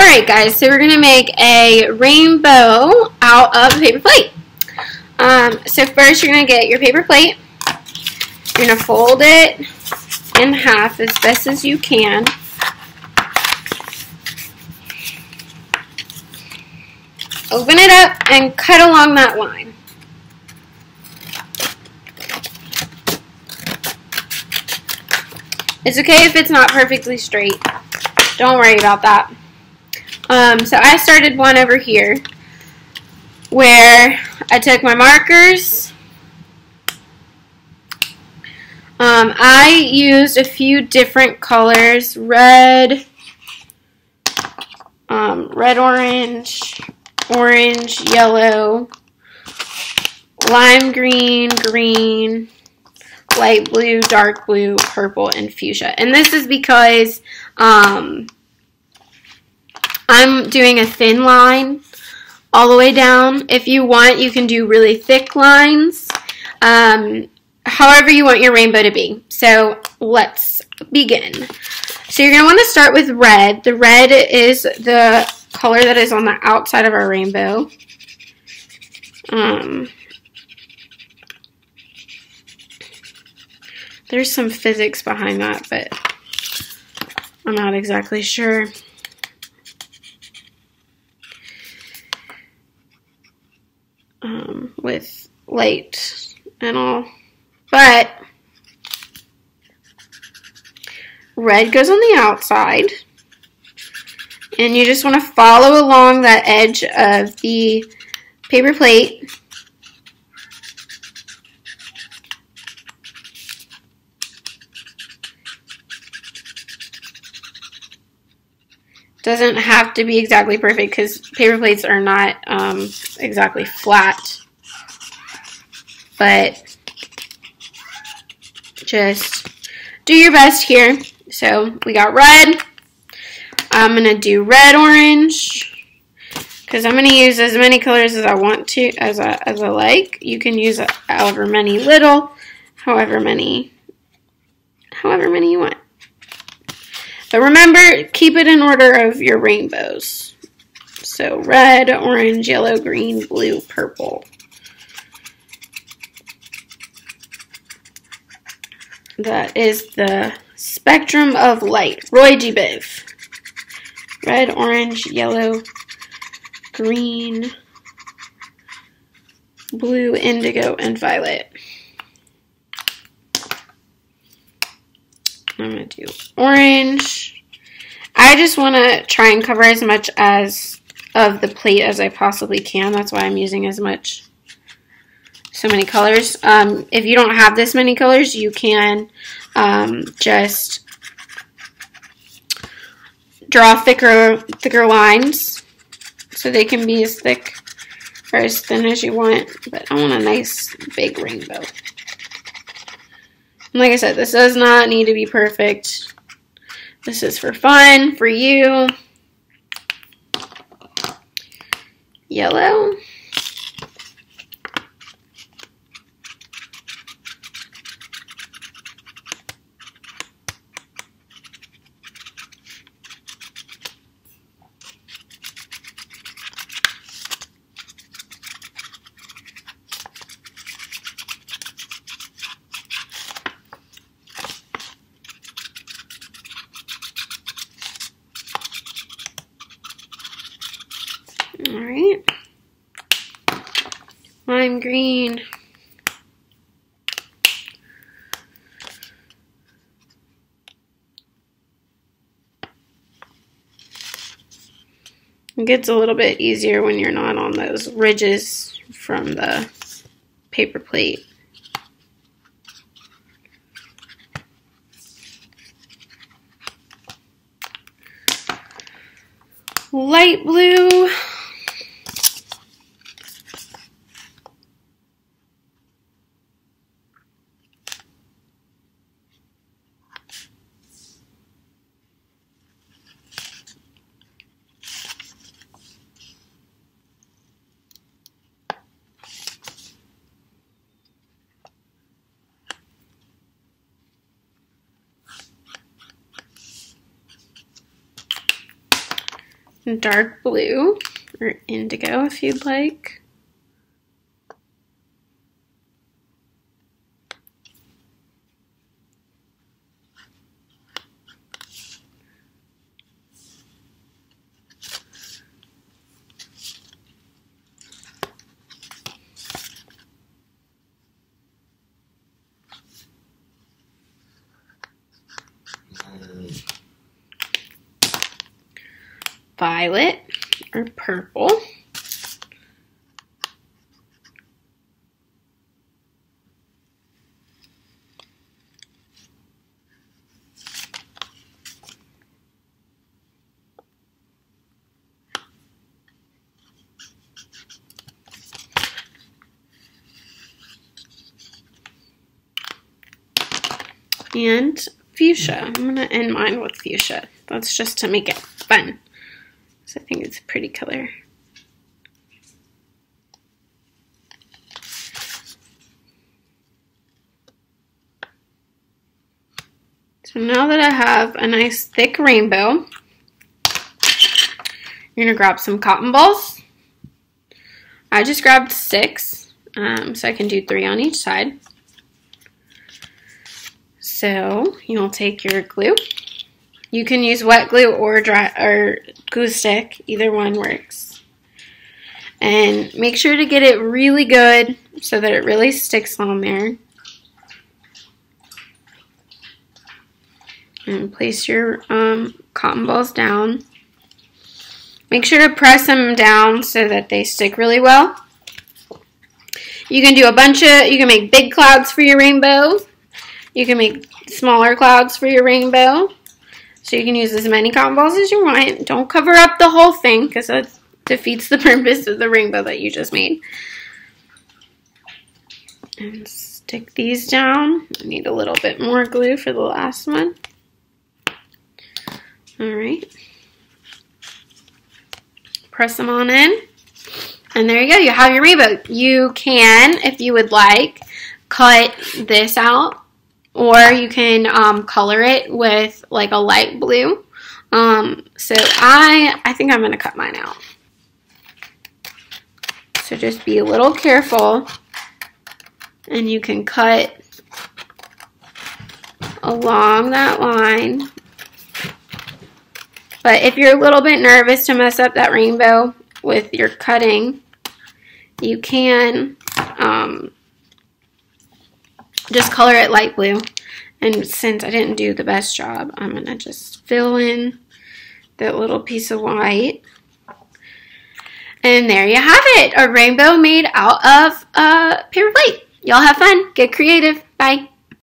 Alright guys, so we're going to make a rainbow out of a paper plate. Um, so first you're going to get your paper plate. You're going to fold it in half as best as you can. Open it up and cut along that line. It's okay if it's not perfectly straight. Don't worry about that. Um, so I started one over here where I took my markers. Um, I used a few different colors, red, um, red orange, orange, yellow, lime green, green, light blue, dark blue, purple, and fuchsia. And this is because um, I'm doing a thin line all the way down. If you want, you can do really thick lines. Um, however you want your rainbow to be. So let's begin. So you're going to want to start with red. The red is the color that is on the outside of our rainbow. Um, there's some physics behind that, but I'm not exactly sure. Um, with light and all. But red goes on the outside. And you just want to follow along that edge of the paper plate. Doesn't have to be exactly perfect because paper plates are not um, exactly flat. But just do your best here. So we got red. I'm going to do red orange because I'm going to use as many colors as I want to, as I, as I like. You can use however many little, however many, however many you want. But remember, keep it in order of your rainbows. So red, orange, yellow, green, blue, purple. That is the spectrum of light. Roy G. Biv. Red, orange, yellow, green, blue, indigo, and violet. I'm going to do orange. I just want to try and cover as much as of the plate as I possibly can. That's why I'm using as much so many colors. Um, if you don't have this many colors, you can um, just draw thicker, thicker lines so they can be as thick or as thin as you want. But I want a nice big rainbow. And like I said, this does not need to be perfect. This is for fun, for you. Yellow. All right. Lime green. It gets a little bit easier when you're not on those ridges from the paper plate. Light blue. Dark blue or indigo if you'd like. Violet or purple. and fuchsia. I'm going to end mine with fuchsia. That's just to make it fun. So I think it's a pretty color. So now that I have a nice thick rainbow, you're going to grab some cotton balls. I just grabbed six, um, so I can do three on each side. So you'll take your glue. You can use wet glue or dry or glue stick. Either one works. And make sure to get it really good so that it really sticks on there. And place your um, cotton balls down. Make sure to press them down so that they stick really well. You can do a bunch of, you can make big clouds for your rainbow. You can make smaller clouds for your rainbow. So you can use as many cotton balls as you want. Don't cover up the whole thing because that defeats the purpose of the rainbow that you just made. And stick these down. I need a little bit more glue for the last one. Alright. Press them on in. And there you go. You have your rainbow. You can, if you would like, cut this out or you can um, color it with like a light blue. Um, so I, I think I'm going to cut mine out. So just be a little careful and you can cut along that line. But if you're a little bit nervous to mess up that rainbow with your cutting, you can um, just color it light blue. And since I didn't do the best job, I'm going to just fill in that little piece of white. And there you have it, a rainbow made out of a paper plate. Y'all have fun. Get creative. Bye.